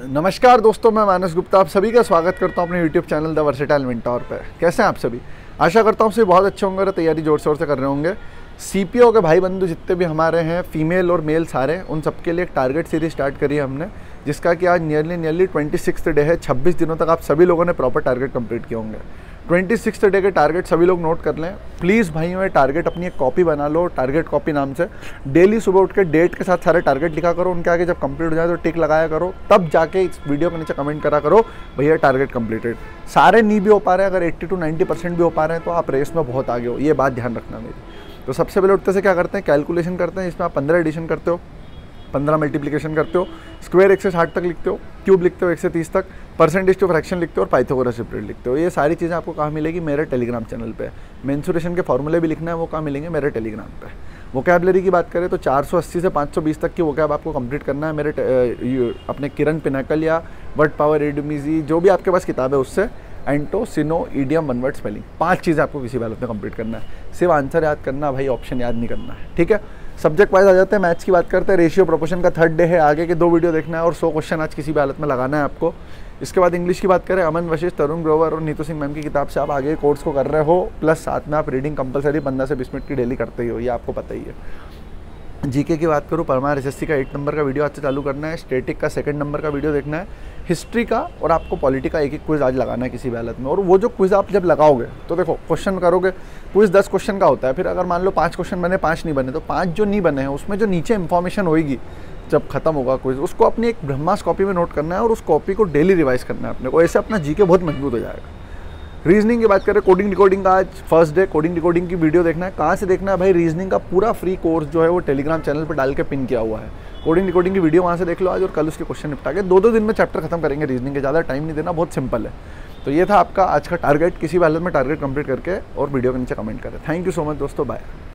नमस्कार दोस्तों, मैं मानस गुप्ता। आप सभी का स्वागत करता हूँ अपने YouTube channel the versatile mentor पर कैसे हैं आप सभी? आशा करता हूँ सभी बहुत अच्छे होंगे और तैयारी ज़ोर शोर से कर रहे होंगे। सी पी ओ के भाई बंधु जितने भी हमारे हैं फीमेल और मेल सारे, उन सबके लिए एक टारगेट सीरीज़ स्टार्ट करी है हमने, जिसका कि आज nearly nearly twenty six day है। छब्बीस दिनों तक आप सभी लोगों ने प्रॉपर टारगेट कंप्लीट किए होंगे। ट्वेंटी सिक्स डे के टारगेट सभी लोग नोट कर लें। प्लीज़ भाइयों ये टारगेट अपनी एक कॉपी बना लो टारगेट कॉपी नाम से। डेली सुबह उठ के डेट के साथ सारे टारगेट लिखा करो, उनके आगे जब कंप्लीट हो जाए तो टिक लगाया करो। तब जाके इस वीडियो के नीचे कमेंट करा करो, भैया टारगेट कंप्लीटेड सारे नहीं भी हो पा रहे अगर एट्टी टू नाइन्टी परसेंट भी हो पा रहे हैं तो आप रेस में बहुत आगे हो। ये बात ध्यान रखना मेरी। तो सबसे पहले उठते से क्या करते हैं? कैलकुलेशन करते हैं, इसमें आप पंद्रह एडिशन करते हो, पंद्रह मल्टीप्लीकेशन करते हो स्क्वायर एक से साठ तक लिखते हो। क्यूब लिखते हो एक से तीस तक परसेंटेज टू फ्रैक्शन लिखते हो और पाइथागोरस स्प्रेड लिखते हो। ये सारी चीज़ें आपको कहाँ मिलेगी? मेरे टेलीग्राम चैनल पे। मेंसुरेशन के फॉर्मूले भी लिखना है, वो कहाँ मिलेंगे? मेरे टेलीग्राम पे। वोकेबलरी की बात करें तो 480 से 520 तक की वोकैब आपको कंप्लीट करना है। मेरे अपने किरण पिनाकल या वर्ड पावर एडमीजी जो भी आपके पास किताब है उससे antonym synonym idiom one word spelling पाँच चीज़ें आपको किसी हालत में कंप्लीट करना है। सिर्फ़ आंसर याद करना, भाई ऑप्शन याद नहीं करना है। ठीक है? सब्जेक्ट वाइज आ जाते हैं मैथ्स की बात करते हैं रेशियो प्रोपोर्शन का थर्ड डे है, आगे के दो वीडियो देखना है और सौ क्वेश्चन आज किसी भी हालत में लगाना है आपको। इसके बाद इंग्लिश की बात करें, अमन वशिष्ठ, तरुण ग्रोवर और नीतू सिंह मैम की किताब से आप आगे कोर्स को कर रहे हो प्लस साथ में आप रीडिंग कंपलसरी पंद्रह से बीस मिनट की डेली करते ही हो, ये आपको पता ही है। जीके की बात करूँ, परमार एस का एट नंबर का वीडियो आज से चालू करना है स्टेटिक का सेकंड नंबर का वीडियो देखना है हिस्ट्री का और आपको पॉलिटी का एक एक क्विज आज लगाना है किसी भी हालत में। और वो जो क्विज आप जब लगाओगे तो देखो क्वेश्चन करोगे क्विज दस क्वेश्चन का होता है, फिर अगर मान लो पाँच क्वेश्चन बने, पाँच नहीं बने तो पाँच जो नहीं बने हैं, उसमें जो नीचे इन्फॉर्मेशन होगी जब खत्म होगा क्विज उसको अपनी एक ब्रह्मास कॉपी में नोट करना है और उस कॉपी को डेली रिवाइज करना है अपने को। ऐसे अपना जीके बहुत मज़बूत हो जाएगा। रीजनिंग की बात करें कोडिंग रिकॉर्डिंग का आज फ़र्स्ट डे कोडिंग रिकॉर्डिंग की वीडियो देखना है। कहाँ से देखना है भाई? रीजनिंग का पूरा फ्री कोर्स जो है वो टेलीग्राम चैनल पर डाल के पिन किया हुआ है। कोडिंग रिकॉर्डिंग की वीडियो वहाँ से देख लो आज और कल उसके क्वेश्चन निपटा के। दो दो दिन में चैप्टर खत्म करेंगे रीजनिंग के। ज़्यादा टाइम नहीं देना, बहुत सिंपल है। तो ये था आपका आज का टारगेट किसी भी हालत में टारगेट कंप्लीट करके और वीडियो के नीचे कमेंट करें। थैंक यू सो मच दोस्तों बाय